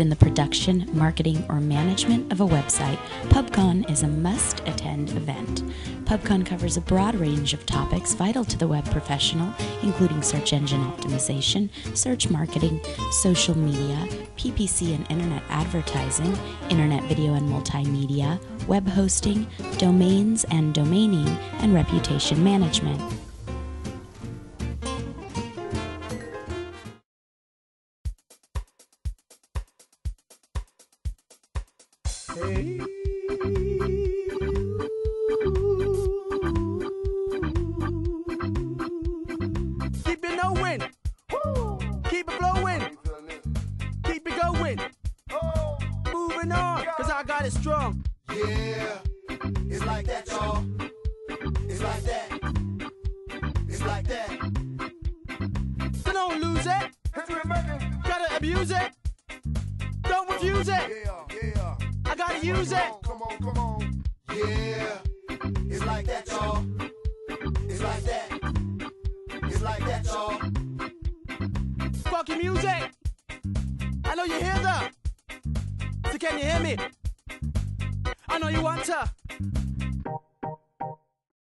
in the production, marketing, or management of a website, PubCon is a must attend event. PubCon covers a broad range of topics vital to the web professional, including search engine optimization, search marketing, social media, PPC and internet advertising, internet video and multimedia, web hosting, domains and domaining, and reputation management. Gotta abuse it. Don't refuse it. I gotta use it. Come on, come on. Yeah, it's like that, y'all. It's like that. It's like that, y'all. Fucking music. I know you hear that. So can you hear me? I know you want to.